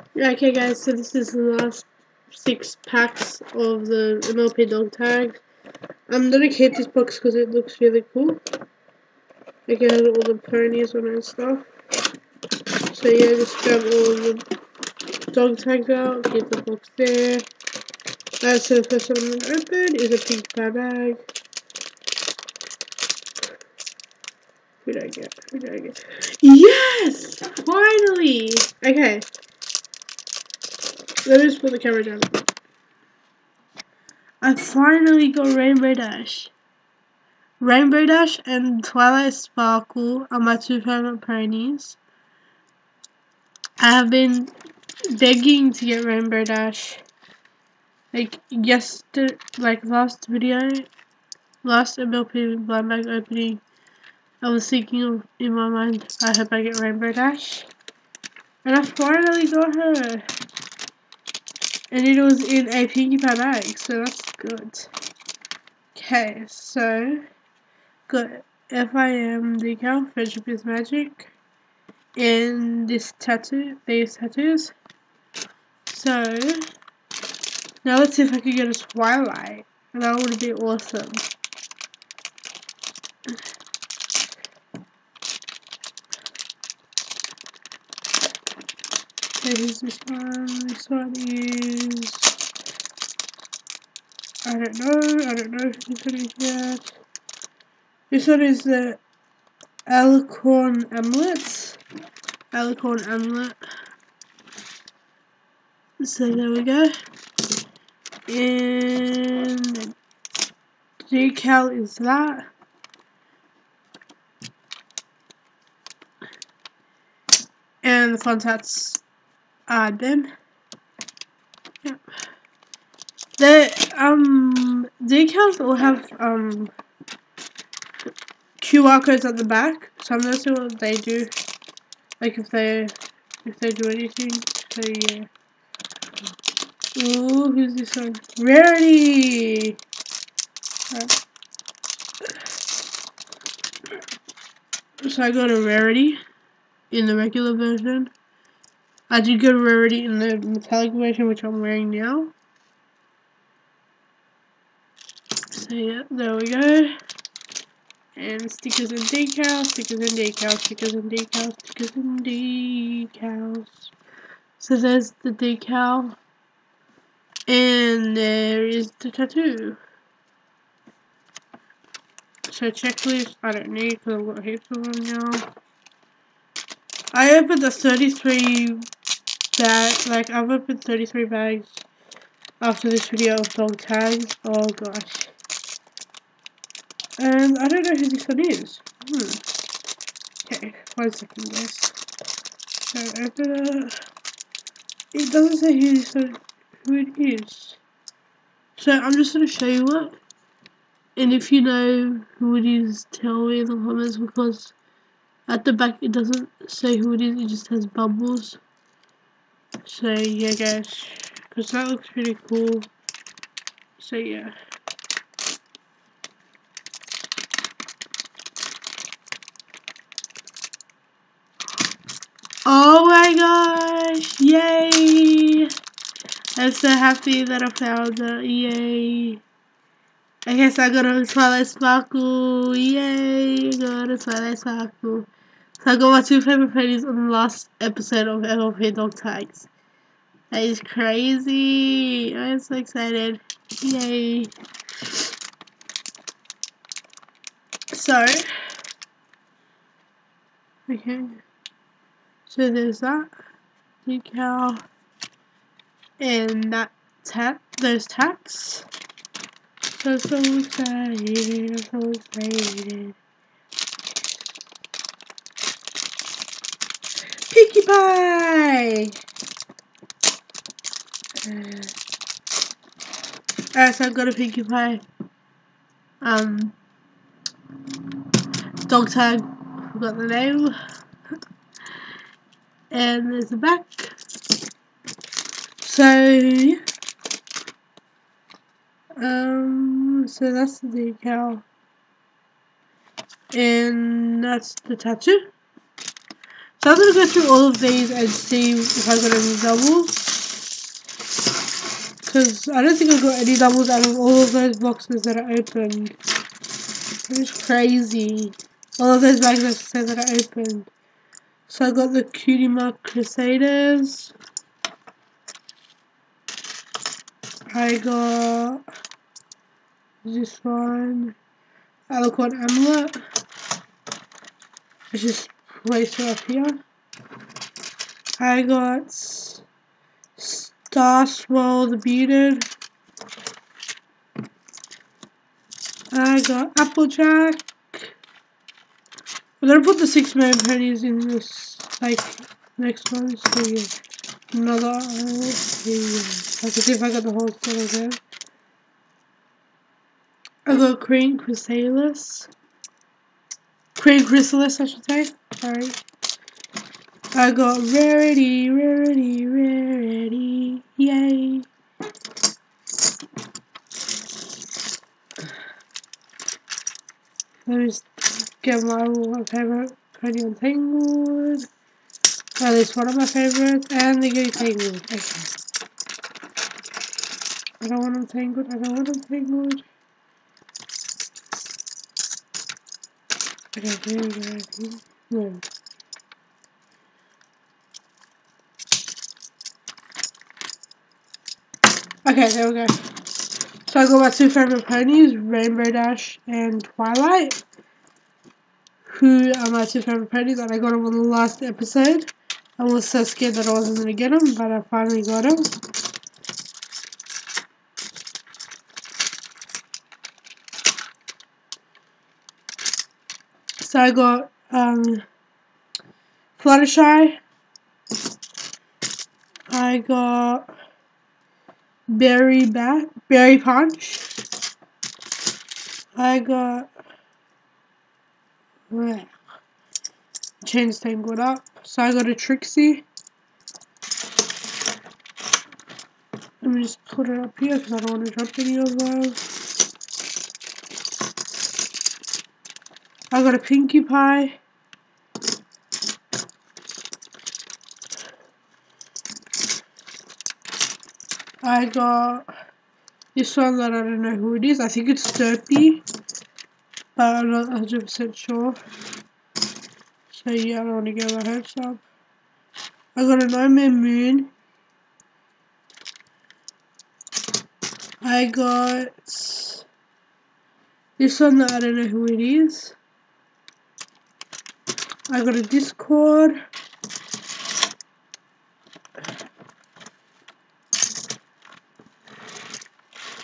Okay guys, so this is the last six packs of the MLP dog tag. I'm gonna keep this box because it looks really cool. It has all the ponies on it and stuff. So yeah, just grab all the dog tags out, keep the box there. Uh, so the first one I'm gonna open is a Pinkie Pie bag. Who did I get? Who did I get? Yes! Finally! Okay. Let me just put the camera down. I finally got Rainbow Dash. Rainbow Dash and Twilight Sparkle are my two favorite ponies. I have been begging to get Rainbow Dash. Like yesterday, like last video, last MLP blind bag opening, I was thinking of, in my mind, I hope I get Rainbow Dash. And I finally got her. And it was in a Pinkie Pie bag, so that's good. Okay, so got FIM decal, Friendship is Magic, and this tattoo, these tattoos. So, now let's see if I can get a Twilight. And that would be awesome. Here's this one. This one is. I don't know. I don't know if this one is yet. This one is the Alicorn Amulet. Alicorn Amulet. So there we go. And decal is that. And the fun hats them. Yep. The um decals will have um QR codes at the back, so I'm gonna see what they do. Like if they if they do anything. So yeah. Ooh, who's this one? Rarity! Right. So I got a rarity in the regular version. I get a rarity in the metallic version, which I'm wearing now. So yeah, there we go. And stickers and decals, stickers and decals, stickers and decals, stickers and decals. So there's the decal. And there is the tattoo. So checklist, I don't need because I've got heaps of them now. I opened the 33 bag, like I've opened 33 bags after this video of dog tags. Oh gosh. And I don't know who this one is. Hmm. Okay, one second guys. So open it. It doesn't say who this one, who it is. So I'm just gonna show you it. And if you know who it is, tell me in the comments because at the back it doesn't say who it is, it just has bubbles. So yeah guys, because that looks pretty cool. So yeah. Oh my gosh! Yay! I'm so happy that I found it. Yay! I guess I got a Twilight Sparkle. Yay! I got a Twilight Sparkle. So I got my two favorite ponies on the last episode of MLP Dog Tags. That is crazy. I'm so excited. Yay. So, okay. So there's that decal and that tap, those taps. So, so excited. I'm so excited. Pinkie Pie! Uh, Alright, so I've got a Pinkie Pie. Um, dog tag, forgot the name. and there's the back. So, um, so that's the decal. And that's the tattoo. So I'm gonna go through all of these and see if I got any doubles. Because I don't think I got any doubles out of all of those boxes that I opened. It's crazy. All of those bags I said that I opened. So I got the Cutie Mark Crusaders. I got this one. Alicorn Amulet. I just place it up here. I got Star Swirl the Bearded. I got Applejack. I'm gonna put the six main pennies in this like next one. So yeah, another. Uh, yeah, I can see if I got the whole set again. I got Queen Chrysalis. Crane Chrysalis, I should say. Sorry. I got Rarity, Rarity, Rarity. Yay. Let me get my favorite Cody Untangled. At least one of my favorites. And the Get Tangled. Okay. I don't want them tangled. I don't want them tangled. Okay, there we go. So I got my two favorite ponies, Rainbow Dash and Twilight. Who are my two favorite ponies and I got them on the last episode. I was so scared that I wasn't going to get them, but I finally got them. So I got um, Fluttershy. I got Berry Bat, Berry Punch. I got bleh, chains tangled up. So I got a Trixie. Let me just put it up here because I don't want to drop any of those. I got a Pinkie Pie. I got this one that I don't know who it is. I think it's Derpy, but I'm not 100% sure. So yeah, I don't want to get my hopes up. I got a Nightmare Moon. I got this one that I don't know who it is. I got a Discord.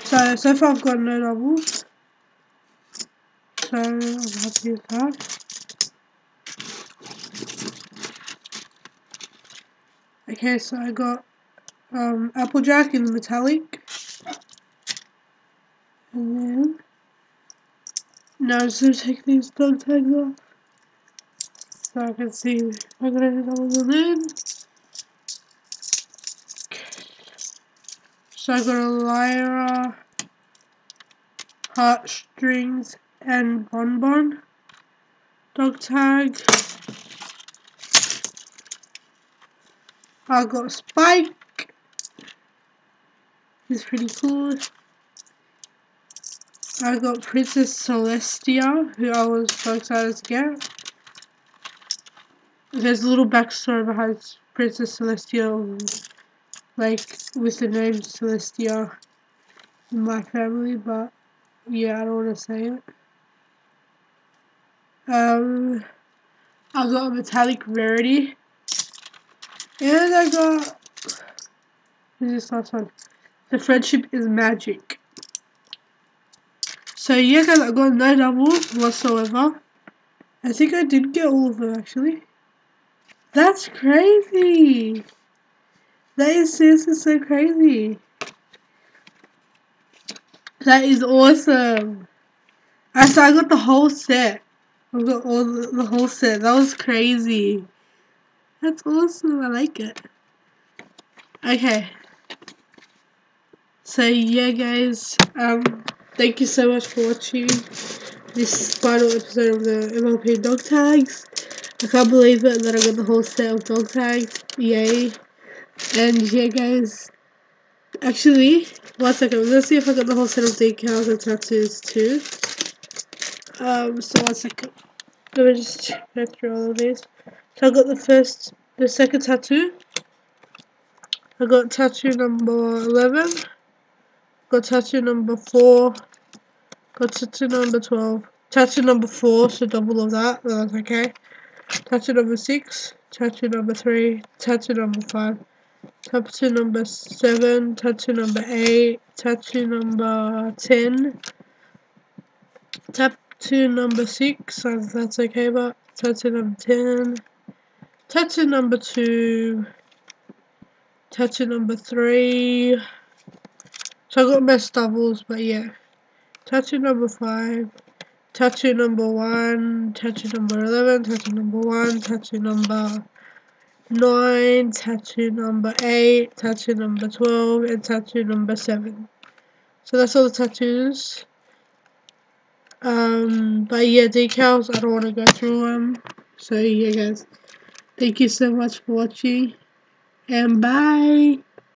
So, so far I've got no doubles. So, I'm happy with that. Okay, so I got um, Applejack in the metallic. And then, now I'm just going to take these dog tags off so I can see gonna double them in. So I got a Lyra, Heartstrings, and Bonbon. Dog tag. I got Spike. He's pretty cool. I got Princess Celestia, who I was so excited to get. There's a little backstory behind Princess Celestia, like with the name Celestia in my family, but yeah, I don't want to say it. Um, I got a metallic rarity, and I got this last one. The friendship is magic. So yeah, guys, I got no doubles whatsoever. I think I did get all of them actually. That's crazy. That is seriously so crazy. That is awesome. I so I got the whole set. I got all the, the whole set. That was crazy. That's awesome. I like it. Okay. So yeah, guys. Um, thank you so much for watching this final episode of the MLP Dog Tags. I can't believe it that I got the whole set of dog tags. Yay. And yeah guys, actually, one second, let's see if I got the whole set of decals and tattoos too. Um, so one second. Let me just check through all of these. So I got the first, the second tattoo. I got tattoo number 11. Got tattoo number 4. Got tattoo number 12. Tattoo number 4, so double of that, that's okay. Tattoo number 6. Tattoo number 3. Tattoo number 5. Tattoo number 7. Tattoo number 8. Tattoo number 10. Tattoo number 6, that's okay, but tattoo number 10. Tattoo number 2. Tattoo number 3. So I got best doubles, but yeah. Tattoo number 5. Tattoo number 1. Tattoo number 11. Tattoo number 1. Tattoo number 9. Tattoo number 8. Tattoo number 12. And tattoo number 7. So that's all the tattoos. Um, but yeah, decals, I don't want to go through them. So yeah guys, thank you so much for watching. And bye.